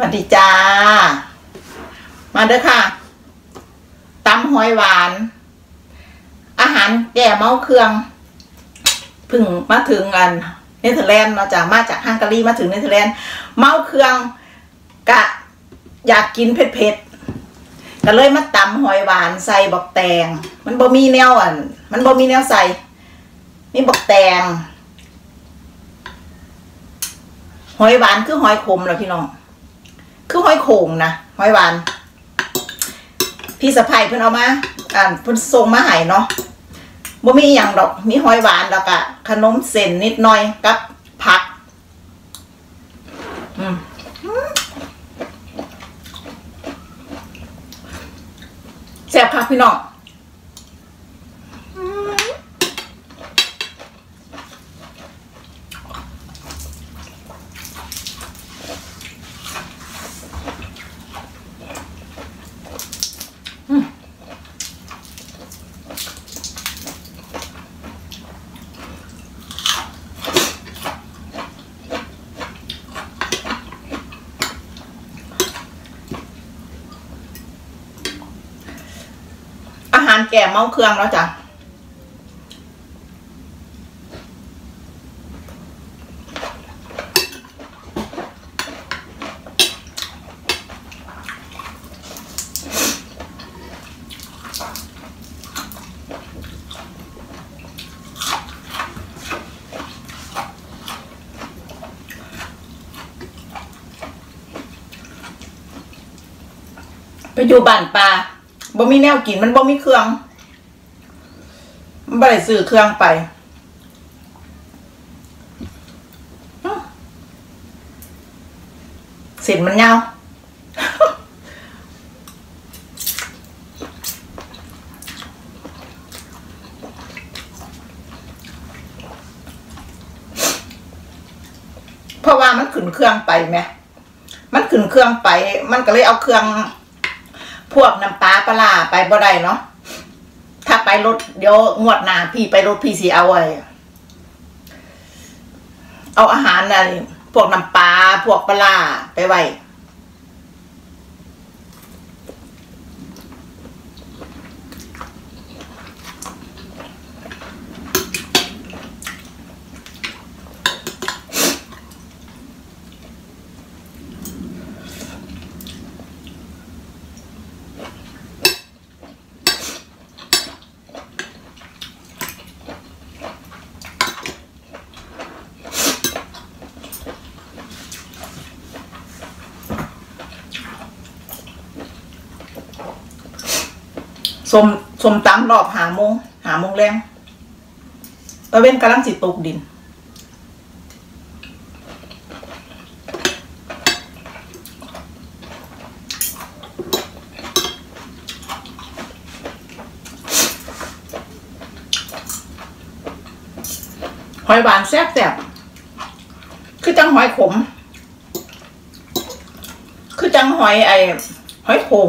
สวัสดีจ้า มาเด้อค่ะตำหอยหวาน อาหารแก้เมาเครื่องพึ่งมาถึงอันเนเธอร์แลนด์มาจากมาจากฮังการีมาถึงเนเธอร์แลนด์เมาเครื่องกะอยากกินเผ็ดๆก็เลยมาตำหอยหวานใส่บักแตง มันบ่มีแนวอันมันบ่มีแนวใส่ นี่บักแตง หอยหวานคือหอยขมเหรอพี่น้อง คือหอยโขงนะหอยหวาน พี่สะพายเพิ่นเอามาอ่านเพิ่นส่งมาให้เนาะบ่มีอย่างดอก มีหอยหวานแล้วก็ขนมเส้นนิดหน่อยกับผัก อืมแซ่บค่ะพี่น้อง แก่เมาเครื่องแล้วจ้ะไปอยู่บ้านปลา บ่มีแนวกินมันบ่มีเครื่องมันบ่ได้ซื้อเครื่องไปเส้นมันยาเพราะว่ามันขึ้นเครื่องไปไหมมันขึ้นเครื่องไป มันก็เลยเอาเครื่อง วกน้ำปลาปลาไปบ่ได้เนาะถ้าไปรถเดี๋ยวงวดหน้าพี่ไปรถพี่สีเอาไว้เอาอาหารอะไรพวกน้ำปลาพวกปลาร้าไปไว้ สมสมตำรอบหาโมงหาโมงแรงตะเว้นกำลังสิตกดิน หอยหวานแซ่บแซ่บคือจังหอยขม คือจังหอยไอหอยโขง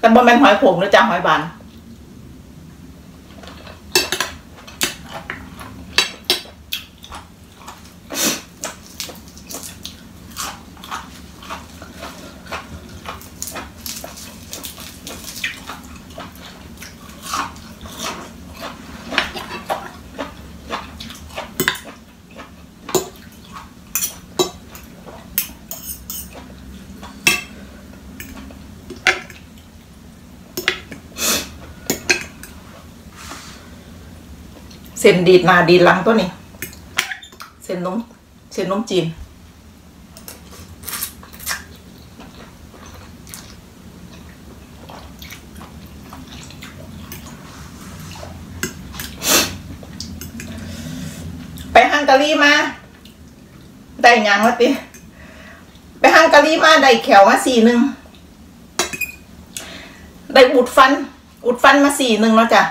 แต่บ่แม่นหอยผงหรือจ้าหอยบาน เส้นดีดนาดีดหลังตัวนี้ เส้นนมเส้นนมจีนไปฮังการีมา ได้ยังวะติไปฮังการีมาได้แขวมาสี่หนึ่งได้อุดฟัน อุดฟันมาสี่หนึ่งแล้วจ้ะ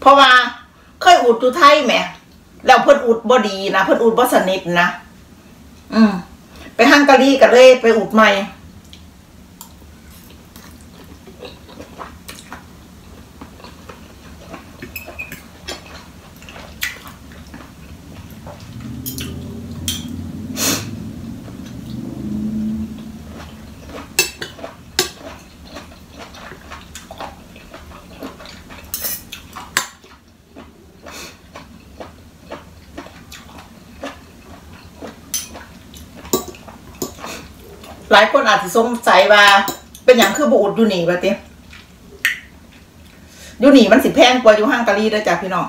เพราะว่าเคยอุดอยู่ไทยแหมแล้วเพิ่นอุดบ่ดีนะเพิ่นอุดบ่สนิทนะ อืม ไปฮังการีก็เลยไปอุดใหม่ หลายคนอาจจะสงสัยว่า เป็นอย่างคือบูดยูนี่ปะเต้ยูนี่มันสิแพงกว่าอยู่ห้างกะลีด้อจ้ะพี่น้อง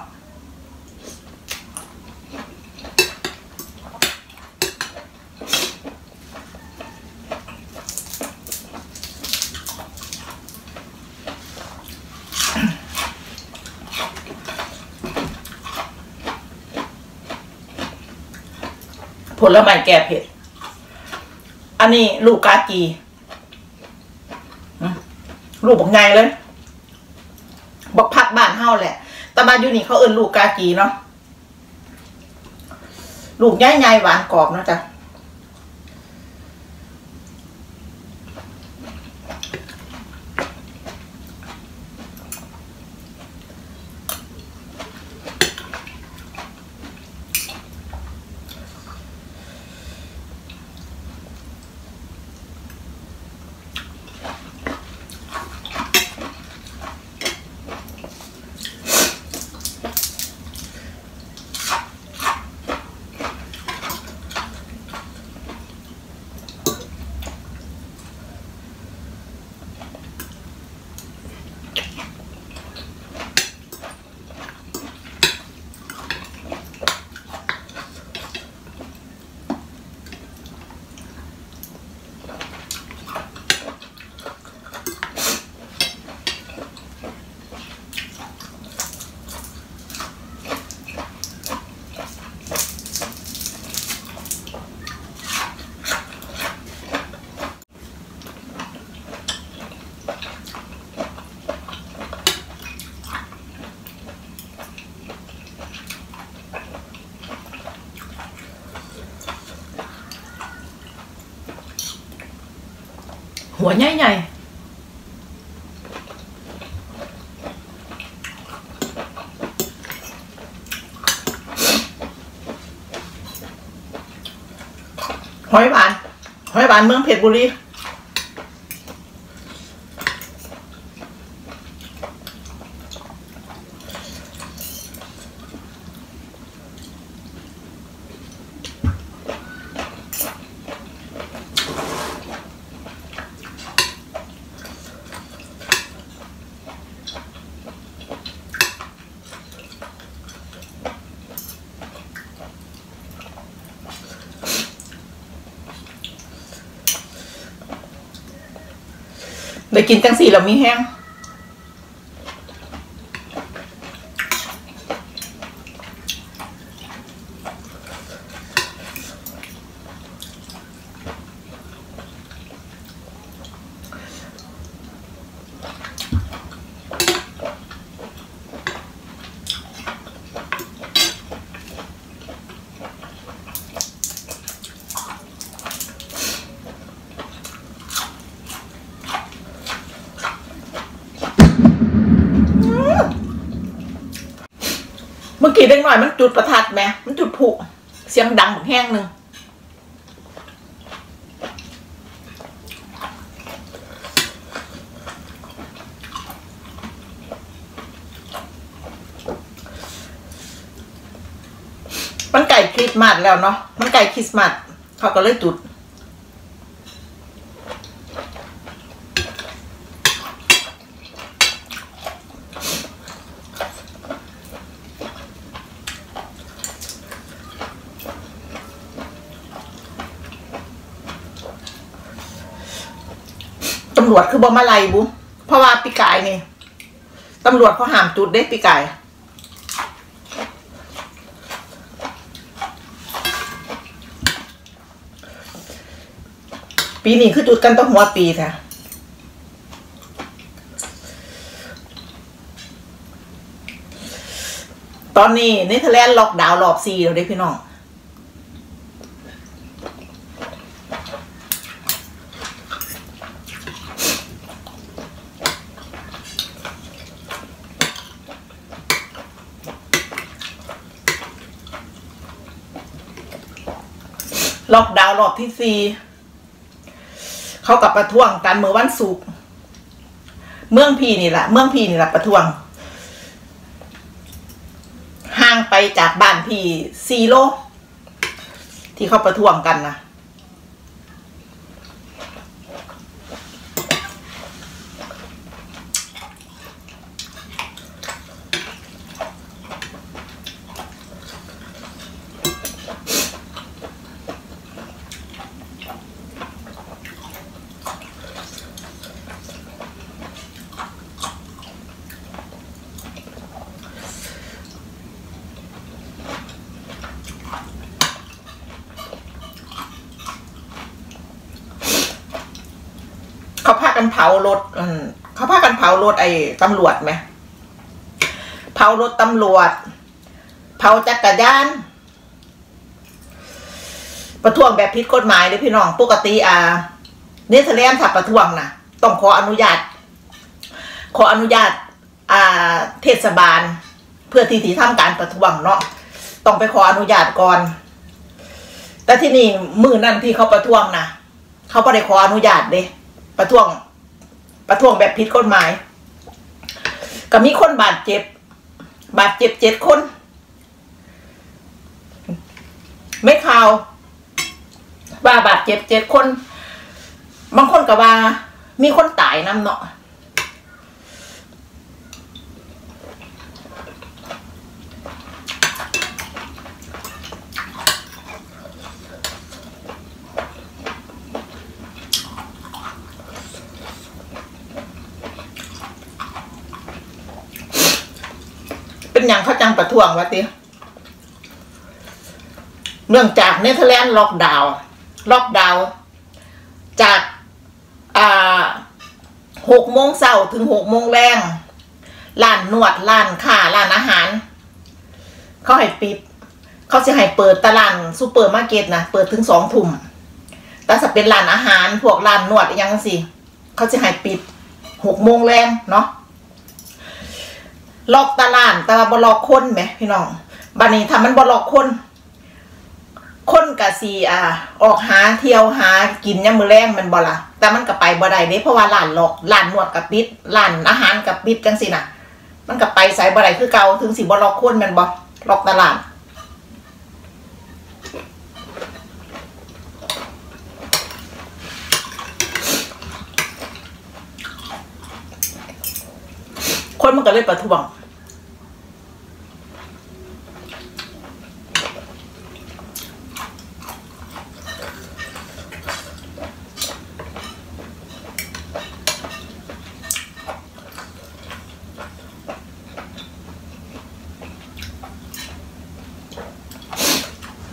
ผลไม้แก้เผ็ด อันนี้ลูกกากีลูกบักไงเลยบักพักบ้านเฮาแหละแต่บ้านอยู่นี่เขาเอิ้นลูกกากีเนาะลูกใหญ่ๆหวานกรอบเนาะจ๊ะ หัวใหญ่ๆหอยหวานหอยหวานเมืองเพชรบุรี กินจังสี่แล้วมีแห้ง เมื่อกี้เด็กหน่อยมันจุดประทัดไหมมันจุดผุเสียงดังแห้งหนึ่งมันไก่คริสต์มาสแล้วเนาะมันไก่คริสต์มาสเขาก็เลยจุด ตำรวจคือบ่มาไล่บุเพราะว่าปีกายนี่ตำรวจเขาห้ามจุดเด้ปีกายปีนี้คือจุดกันต้องหัวปีค่ะตอนนี้เนเธอร์แลนด์ล็อกดาวน์รอบสี่แล้วเด้พี่น้อง ล็อกดาวน์รอบที่สี่เขากับประท้วงกันเมื่อวันศุกร์เมืองพีนี่แหละเมืองพีนี่แหละประท้วงห่างไปจากบ้านพี่ซีโลที่เขาประท้วงกันนะ กันเผารถอืมเขาพากันเผารถไอ้ตำรวจไหมเผารถตำรวจ เผาจักรยาน ประท้วงแบบผิดกฎหมายเลยพี่น้องปกติอ่าเนเธอร์แลนด์ถ้าประท้วงนะต้องขออนุญาต ขออนุญาตอ่าเทศบาล เพื่อที่ที่ทำการประท้วงเนาะต้องไปขออนุญาตก่อน แต่ที่นี่มือนั่นที่เขาประท้วงนะเขาไม่ได้ขออนุญาตเด้ประท้วง ประท้วงแบบผิดกฎหมาย ก็มีคนบาดเจ็บบาดเจ็บเจ็ดคน ไม่ข่าวว่าบาดเจ็บเจ็ดคน บางคนก็ว่า มีคนตายน้ำเนาะ เป็นหยังเขาจังประท้วงวะติเนื่องจากเนเธอร์แลนด์ล็อกดาวน์ล็อกดาวน์จากอ่าหกโมงเช้าถึงหกโมงแลงร้านนวดร้านค้าร้านอาหาร เขาให้ปิด เขาจะให้เปิดตลาดซูเปอร์มาร์เก็ตนะเปิดถึงสองทุ่มแต่ถ้าเป็นร้านอาหารพวกร้านนวดอหยังสิเขาจะให้ปิดหกโมงแรงเนาะ ลอกตลาดแต่ว่าบ่ลอกคนไหมพี่น้องบัดนี้ถ้ามันบ่ลอกคน คนกะสีอ่า ออกหาเที่ยวหากินยามมื้อแรงมันบ่ละแต่มันก็ไปบ่ได้เด้เพราะว่าร้านลอกร้านนวดกับปิดร้านอาหารกับปิดจังซี่น่ะ มันก็ไปไสบ่ได้คือเก่าถึงสิบ่ลอกคนมันบ่ลอกตลาด คนมันก็เลยประท้วง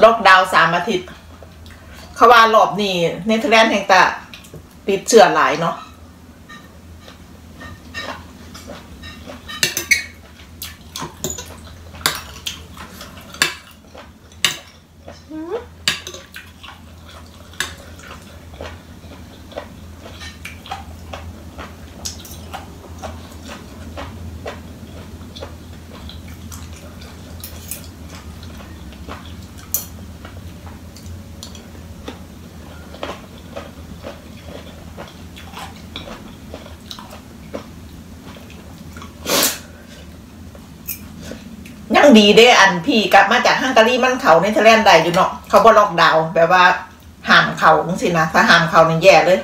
ล็อกดาวน์สามอาทิตย์เขาว่ารอบนี้เนเธอร์แลนด์แห่งตะติดเชื้อหลายเนาะังดีเด้อันพี่กลับมาจากฮังการีมันเขาในเทอร์แลนด์ใดอยู่เนาะเขาบ่ล็อกดาวน์แบบว่าห้ามเขาจังสินะถ้าห้ามเขานี่แย่เลย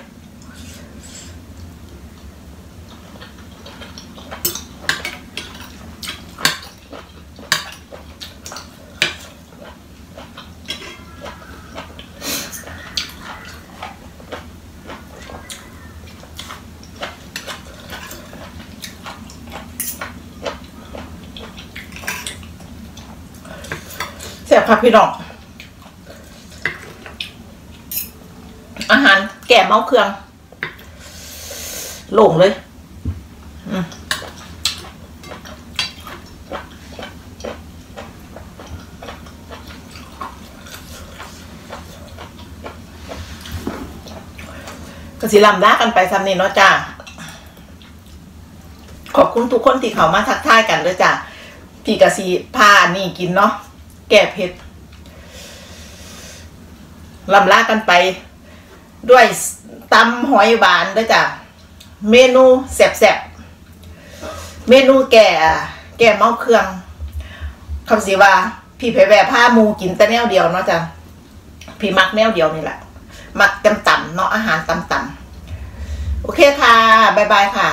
แซ่บครัพี่น้อง อาหารแก่เมาเครื่องโหลงเลยก็สิลำลากันไปซ้ำนี่เนาะจ้า ขอบคุณทุกคนที่เขามาทักทายกันด้วยจ้ะ พี่กะสีพานี่กินเนาะแก้เผ็ดลำลากันไป ด้วยตำหอยหวานด้วยจ้ะเมนูแซ่บๆเมนูแก่ แก่เมาเครื่องคำสีว่า พี่เพแวผ้ามูกินแต่แนวเดียวเนาะจ้ะพี่มักแนวเดียวนี่แหละมักต่ำๆเนาะอาหารต่ำๆโอเคค่ะ บ๊ายบายค่ะ